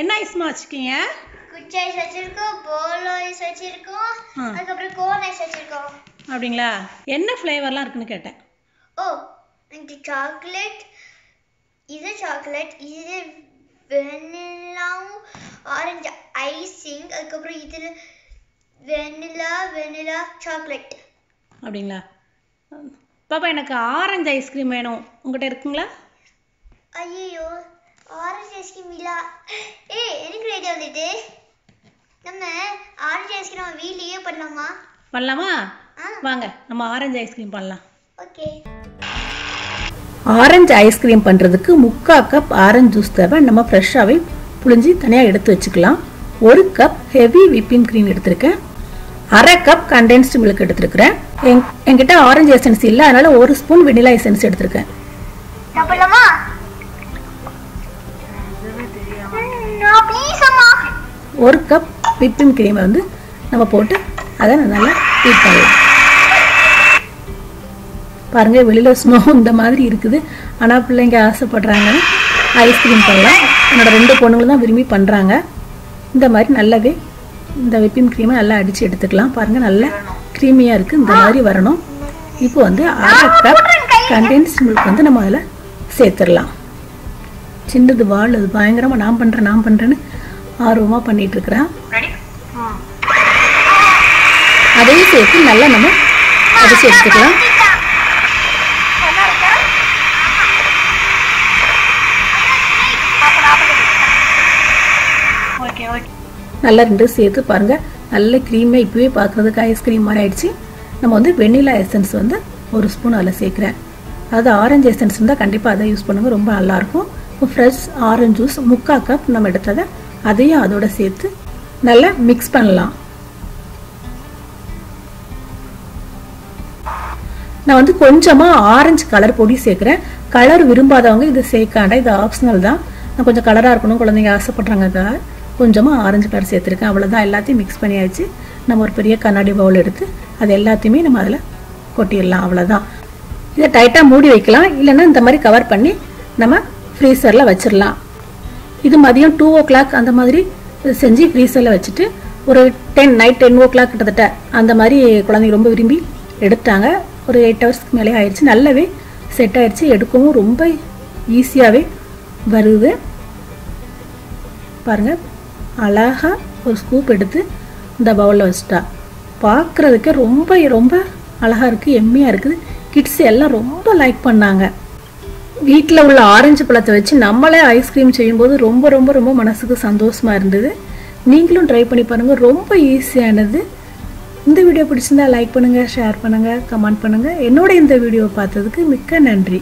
என்ன ஐஸ்மா வச்சுருக்கீங்க? குச்சி ஐஸ் வச்சிருக்கோம் போல் ஐஸ் வச்சிருக்கோம். அதுக்கப்புறம் கோன் ஐஸ் வச்சிருக்கோம். அப்படிங்களா? என்ன ஃப்ளேவர்லாம் இருக்குன்னு கேட்டேன். ஓ இது சாக்லேட் இது சாக்லேட் இது வெனிலாவும் ஆரஞ்சு ஐசிங் அதுக்கப்புறம் இதில் வெனிலா வெனிலா சாக்லேட். அப்படிங்களா? பாப்பா எனக்கு ஆரஞ்சு ஐஸ்கிரீம் வேணும். உங்கள்கிட்ட இருக்குங்களா? ஐயோ ஆரஞ்சு ஐஸ்கிரீம் இல்லா. ஏய் எனக்கு ரெடி வந்துட்டு? நம்ம ஆரஞ்சு ஐஸ்கிரீம் வீட்லயே பண்ணலாமா? பண்ணலாமா? வாங்க நம்ம ஆரஞ்சு ஐஸ்கிரீம் பண்ணலாம். ஓகே. ஆரஞ்சு ஐஸ்கிரீம் பண்ணுறதுக்கு முக்கால் கப் ஆரஞ்சு ஜூஸ் தேவை. நம்ம ஃப்ரெஷ்ஷாகவே புழிஞ்சி தனியாக எடுத்து வச்சுக்கலாம். ஒரு கப் ஹெவி விப்பிங் க்ரீம் எடுத்திருக்கேன். அரை கப் கண்டென்ஸ்டு மில்க் எடுத்திருக்கிறேன். என் என்கிட்ட ஆரஞ்சு எசன்ஸ் இல்லை. அதனால ஒரு ஸ்பூன் வெனிலா எசன்ஸ் எடுத்திருக்கேன். ஒரு கப் விப்பிங் க்ரீமை வந்து நம்ம போட்டு அதை நல்லா ஹீட் பண்ணலாம். பாருங்க வெளியில் ஸ்னோ இந்த மாதிரி இருக்குது. ஆனால் பிள்ளைங்க ஆசைப்படுறாங்க ஐஸ்கிரீம் பண்ணலாம். என்னோட ரெண்டு பொண்ணுங்களும் தான் விரும்பி பண்ணுறாங்க இந்த மாதிரி நல்லாவே இந்த விப்பிங் க்ரீமை நல்லா அடித்து எடுத்துக்கலாம். பாருங்கள் நல்லா க்ரீமியாக இருக்குது இந்த மாதிரி வரணும். இப்போ வந்து அரை கப் கண்டென்ஸ் மில்க் வந்து நம்ம அதில் சேர்த்துடலாம். சின்னது வாள் அது பயங்கரமாக நான் பண்ணுறேன் நான் பண்ணுறேன்னு ஆர்வமாக பண்ணிட்டு இருக்கிறேன் அதையும் சேர்த்து நல்லா நம்ம அடிச்சு எடுத்துக்கலாம். நல்லா ரெண்டு சேர்த்து பாருங்க. நல்ல க்ரீமாக இப்போவே பார்க்குறதுக்கு ஐஸ்கிரீம் மாதிரி ஆயிடுச்சு. நம்ம வந்து வெண்ணிலா எசன்ஸ் வந்து ஒரு ஸ்பூன் அதில் சேர்க்குறேன். அதாவது ஆரஞ்சு எசன்ஸ் இருந்தால் கண்டிப்பாக அதை யூஸ் பண்ணுங்க ரொம்ப நல்லாயிருக்கும் ஃப்ரெஷ் ஆரஞ்சு ஜூஸ் முக்கால் கப் நம்ம எடுத்ததை அதையும் அதோட சேர்த்து நல்லா மிக்ஸ் பண்ணலாம். நான் வந்து கொஞ்சமாக ஆரஞ்சு கலர் பொடி சேர்க்குறேன். கலர் விரும்பாதவங்க இது சேர்க்காண்டா இது ஆப்ஷனல் தான். நான் கொஞ்சம் கலராக இருக்கணும் குழந்தைங்க ஆசைப்படுறாங்கக்காக கொஞ்சமாக ஆரஞ்சு கலர் சேர்த்துருக்கேன். அவ்வளோதான் எல்லாத்தையும் மிக்ஸ் பண்ணியாச்சு. நம்ம ஒரு பெரிய கண்ணாடி பவுல் எடுத்து அது எல்லாத்தையுமே நம்ம அதில் கொட்டிடலாம். அவ்வளோதான் இதை டைட்டாக மூடி வைக்கலாம். இல்லைன்னா இந்த மாதிரி கவர் பண்ணி நம்ம ஃப்ரீசரில் வச்சிடலாம் இது மதியம் டூ ஓ கிளாக் அந்த மாதிரி செஞ்சு ஃப்ரீசரில் வச்சுட்டு ஒரு ten night ten o'clock கிட்டத்தட்ட அந்த மாதிரி குழந்தைங்க ரொம்ப விரும்பி எடுத்தாங்க. ஒரு எயிட் ஹவர்ஸ்க்கு மேலே ஆயிடுச்சு நல்லாவே செட் ஆயிடுச்சு எடுக்கவும் ரொம்ப ஈஸியாகவே வருது. பாருங்கள் அழகாக ஒரு ஸ்கூப் எடுத்து இந்த பவுலில் வச்சுட்டா. பார்க்குறதுக்கே ரொம்ப ரொம்ப அழகாக இருக்குது எம்மையாக இருக்குது. கிட்ஸ் எல்லாம் ரொம்ப லைக் பண்ணாங்க. வீட்டில் உள்ள ஆரஞ்சு பழத்தை வச்சு நம்மளே ஐஸ்கிரீம் செய்யும்போது ரொம்ப ரொம்ப ரொம்ப மனசுக்கு சந்தோஷமாக இருந்தது. நீங்களும் ட்ரை பண்ணி பாருங்கள் ரொம்ப ஈஸியானது இந்த வீடியோ பிடிச்சிருந்தா லைக் பண்ணுங்கள் ஷேர் பண்ணுங்கள் கமெண்ட் பண்ணுங்கள் என்னோட இந்த வீடியோவை பார்த்ததுக்கு மிக்க நன்றி.